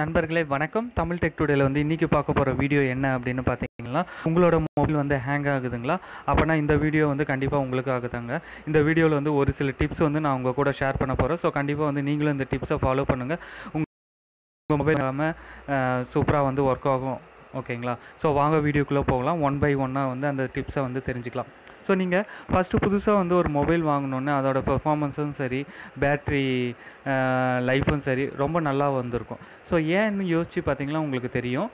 நண்பர்களே வணக்கம். தமிழ் டெக் டுடேல வந்து இன்னைக்கு பார்க்க போகிற வீடியோ என்ன அப்படின்னு பார்த்தீங்கன்னா உங்களோட மொபைல் வந்து ஹேங் ஆகுதுங்களா? அப்போனா இந்த வீடியோ வந்து கண்டிப்பாக உங்களுக்கு ஆகுதாங்க. இந்த வீடியோவில் வந்து ஒரு சில டிப்ஸ் வந்து நான் உங்கள் கூட ஷேர் பண்ண போகிறேன் ஸோ கண்டிப்பாக வந்து நீங்களும் இந்த டிப்ஸை ஃபாலோ பண்ணுங்கள் உங்கள் மொபைல் இல்லாமல் சூப்பராக வந்து ஒர்க் ஆகும். ஓகேங்களா ஸோ வாங்க வீடியோக்குள்ளே போகலாம். ஒன் பை ஒன்னாக வந்து அந்த டிப்ஸை வந்து தெரிஞ்சுக்கலாம். ஸோ நீங்கள் ஃபஸ்ட்டு புதுசாக வந்து ஒரு மொபைல் வாங்கினோன்னே அதோட பெர்ஃபார்மன்ஸும் சரி பேட்ரி லைஃபும் சரி ரொம்ப நல்லா வந்திருக்கும். ஸோ ஏன்னு யோசித்து பார்த்தீங்கன்னா உங்களுக்கு தெரியும்.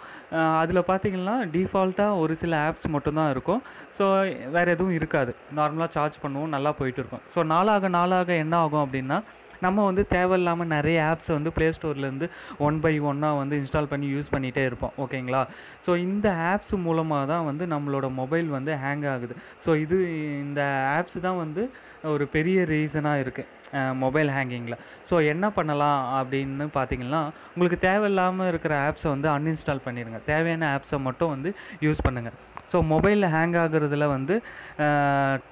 அதில் பார்த்தீங்கன்னா டிஃபால்ட்டாக ஒரு சில ஆப்ஸ் மட்டும்தான் இருக்கும். ஸோ வேறு எதுவும் இருக்காது. நார்மலாக சார்ஜ் பண்ணுவோம் நல்லா போயிட்டு இருக்கும். ஸோ நாளாக நாளாக என்ன ஆகும் அப்படின்னா நம்ம வந்து தேவையில்லாமல் நிறைய ஆப்ஸை வந்து ப்ளே ஸ்டோர்லேருந்து ஒன் பை ஒன்னாக வந்து இன்ஸ்டால் பண்ணி யூஸ் பண்ணிகிட்டே இருப்போம். ஓகேங்களா ஸோ இந்த ஆப்ஸ் மூலமாக தான் வந்து நம்மளோட மொபைல் வந்து ஹேங் ஆகுது. ஸோ இது இந்த ஆப்ஸ் தான் வந்து ஒரு பெரிய ரீசனாக இருக்குது மொபைல் ஹேங்கிங்கில் ஸோ என்ன பண்ணலாம் அப்படின்னு பார்த்தீங்கன்னா உங்களுக்கு தேவையில்லாமல் இருக்கிற ஆப்ஸை வந்து அன்இன்ஸ்டால் பண்ணிடுங்க தேவையான ஆப்ஸை மட்டும் வந்து யூஸ் பண்ணுங்கள் ஸோ மொபைலில் ஹேங் ஆகுறதுல வந்து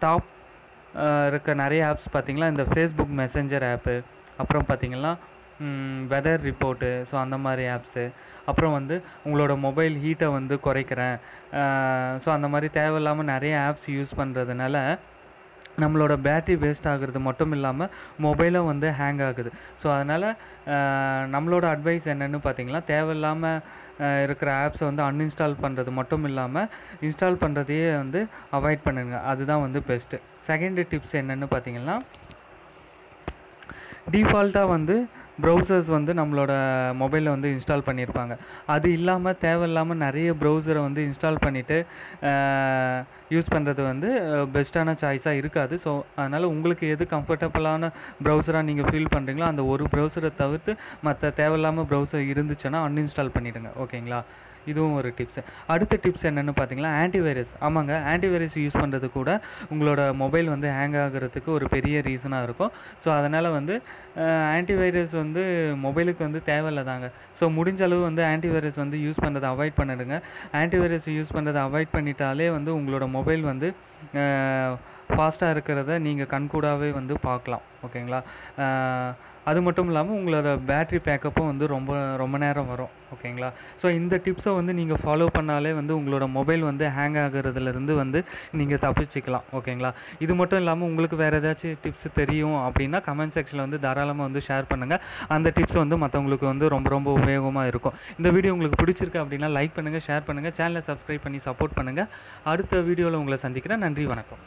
டாப் இருக்க நிறைய ஆப்ஸ் பார்த்திங்கன்னா இந்த ஃபேஸ்புக் மெசஞ்சர் ஆப்பு அப்புறம் பார்த்தீங்கன்னா வெதர் ரிப்போர்ட்டு ஸோ அந்த மாதிரி ஆப்ஸு அப்புறம் வந்து உங்களோட மொபைல் ஹீட்டை வந்து குறைக்கிறேன். ஸோ அந்த மாதிரி தேவையில்லாமல் நிறைய ஆப்ஸ் யூஸ் பண்ணுறதுனால நம்மளோட பேட்ரி வேஸ்ட் ஆகுறது மட்டும் இல்லாமல் மொபைலும் வந்து ஹேங் ஆகுது. ஸோ அதனால் நம்மளோட அட்வைஸ் என்னென்னு பார்த்தீங்கன்னா தேவையில்லாமல் இருக்கிற ஆப்ஸை வந்து அன்இன்ஸ்டால் பண்ணுறது மட்டும் இல்லாமல் இன்ஸ்டால் பண்ணுறதையே வந்து அவாய்ட் பண்ணுங்க. அதுதான் வந்து பெஸ்ட்டு செகண்ட் டிப்ஸ் என்னென்னு பார்த்தீங்கன்னா டிஃபால்ட்டாக வந்து ப்ரௌசர்ஸ் வந்து நம்மளோட மொபைலில் வந்து இன்ஸ்டால் பண்ணியிருப்பாங்க. அது இல்லாமல் தேவையில்லாமல் நிறைய ப்ரௌசரை வந்து இன்ஸ்டால் பண்ணிவிட்டு யூஸ் பண்ணுறது வந்து பெஸ்ட்டான சாய்ஸாக இருக்காது. ஸோ அதனால் உங்களுக்கு எது கம்ஃபர்டபுளான ப்ரௌசராக நீங்கள் ஃபீல் பண்ணுறீங்களோ அந்த ஒரு ப்ரௌசரை தவிர்த்து மற்ற தேவையில்லாமல் ப்ரௌசர் இருந்துச்சுன்னா அன்இன்ஸ்டால் பண்ணிவிடுங்க ஓகேங்களா இதுவும் ஒரு டிப்ஸ் அடுத்த டிப்ஸ் என்னென்னு பார்த்தீங்கன்னா ஆன்டிவைரஸ் ஆமாங்க ஆன்டிவைரஸ் யூஸ் பண்ணுறது கூட உங்களோட மொபைல் வந்து ஹேங் ஆகிறதுக்கு ஒரு பெரிய ரீசனாக இருக்கும். ஸோ அதனால் வந்து ஆன்டிவைரஸ் வந்து மொபைலுக்கு வந்து தேவையில்லதாங்க. ஸோ முடிஞ்ச அளவு வந்து ஆன்டிவைரஸ் வந்து யூஸ் பண்ணுறதை அவாய்ட் பண்ணிடுங்க. ஆன்டிவைரஸ் யூஸ் பண்ணுறதை அவாய்ட் பண்ணிட்டாலே வந்து உங்களோட மொபைல் வந்து ஃபாஸ்ட்டாக இருக்கிறத நீங்கள் கண்கூடாகவே வந்து பார்க்கலாம் ஓகேங்களா? அது மட்டும் இல்லாமல் உங்களோட பேட்ரி பேக்கப்பும் வந்து ரொம்ப ரொம்ப நேரம் வரும் ஓகேங்களா? ஸோ இந்த டிப்ஸை வந்து நீங்கள் ஃபாலோ பண்ணாலே வந்து உங்களோட மொபைல் வந்து ஹேங் ஆகுறதுலேருந்து வந்து நீங்கள் தப்பிச்சுக்கலாம் ஓகேங்களா? இது மட்டும் இல்லாமல் உங்களுக்கு வேறு ஏதாச்சும் டிப்ஸ் தெரியும் அப்படின்னா கமெண்ட் செக்ஷனில் வந்து தாராளமாக வந்து ஷேர் பண்ணுங்கள் அந்த டிப்ஸ் வந்து மற்றவங்களுக்கு வந்து ரொம்ப ரொம்ப உபயோகமாக இருக்கும். இந்த வீடியோ உங்களுக்கு பிடிச்சிருக்கு அப்படின்னா லைக் பண்ணுங்கள் ஷேர் பண்ணுங்கள் சேனலை சப்ஸ்கிரைப் பண்ணி சப்போர்ட் பண்ணுங்கள் அடுத்த வீடியோவில் உங்களை சந்திக்கிறேன். நன்றி வணக்கம்.